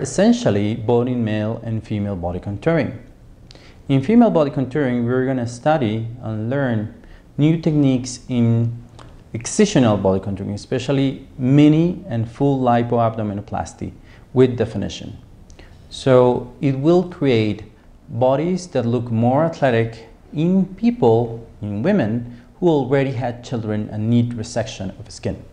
Essentially, both in male and female body contouring. In female body contouring, we're going to study and learn new techniques in excisional body contouring, especially mini and full lipoabdominoplasty with definition. So it will create bodies that look more athletic in people, in women, who already had children and need resection of skin.